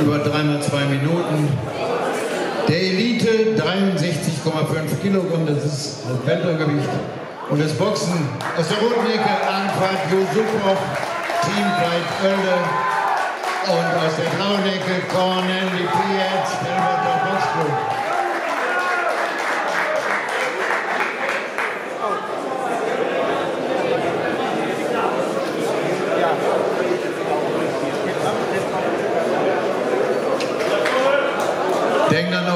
über dreimal zwei Minuten. Der Elite 63,5 Kilogramm, das ist das Weltergewicht. Und das Boxen aus der roten Ecke Anfahrt Team Fight Oelde. Und aus der blauen Ecke Cornel Lipiet, Stellwater Boxclub. Denkt an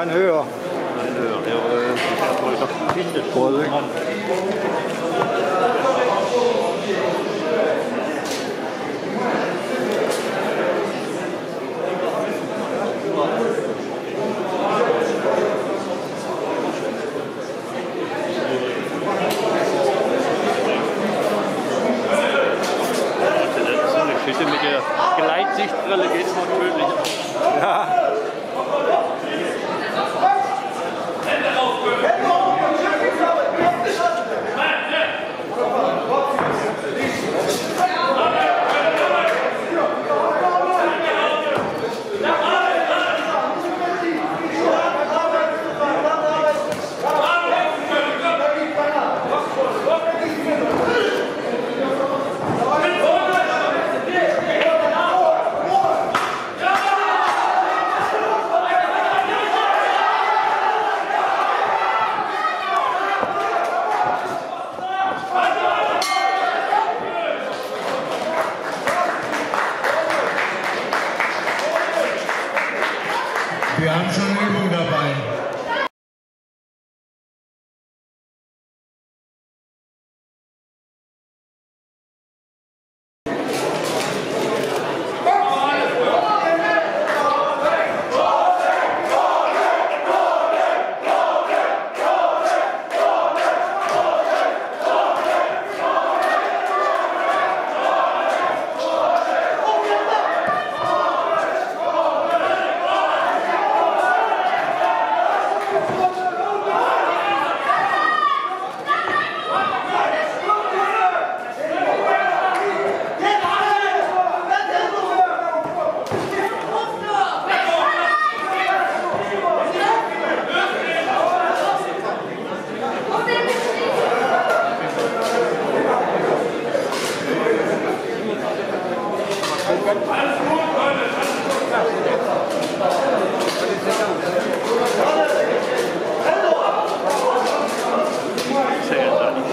Ein höher. Vorsicht. So eine Geschichte mit der Gleitsichtbrille geht immer tödlich aus. Ja. Okay. Schon Übung dabei. Ich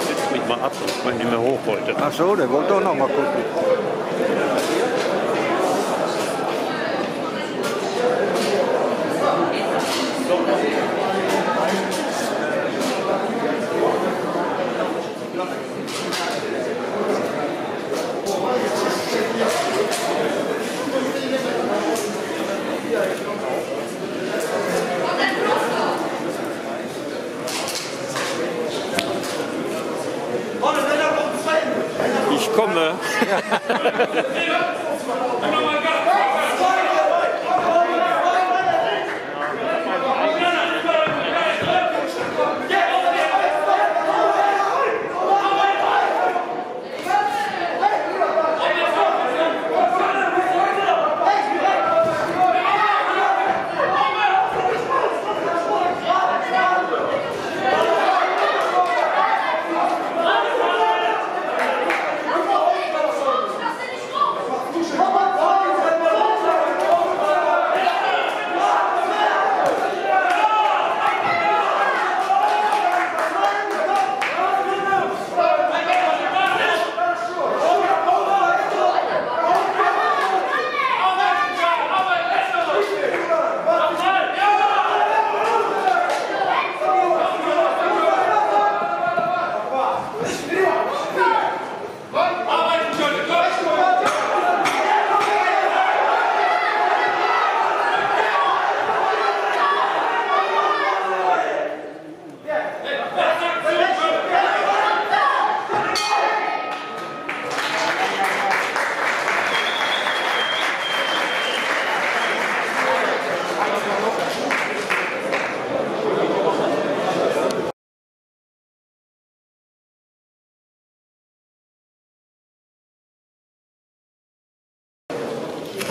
setze mich mal ab, ich nicht mehr hoch wollte. Ach so, der wollte doch noch mal gucken.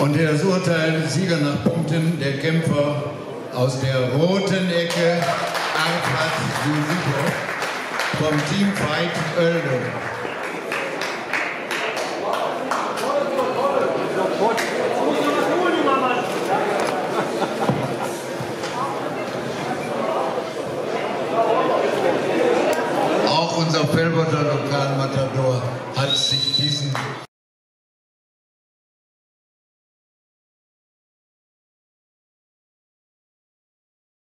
Und der Urteil-Sieger nach Punkten, der Kämpfer aus der roten Ecke, Arfat Yusupov vom Team Fight Oelde.